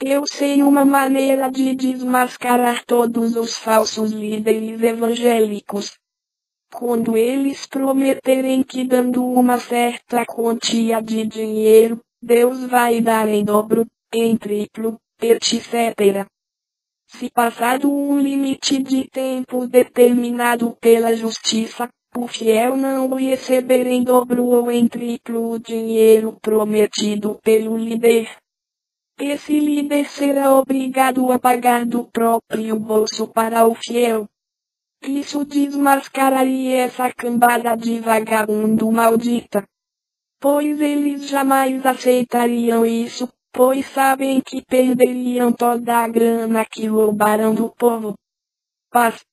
Eu sei uma maneira de desmascarar todos os falsos líderes evangélicos. Quando eles prometerem que dando uma certa quantia de dinheiro, Deus vai dar em dobro, em triplo, etc. Se passado um limite de tempo determinado pela justiça, o fiel não receber em dobro ou em triplo o dinheiro prometido pelo líder. Esse líder será obrigado a pagar do próprio bolso para o fiel. Isso desmascararia essa cambada de vagabundo maldita. Pois eles jamais aceitariam isso, pois sabem que perderiam toda a grana que roubaram do povo. Paz.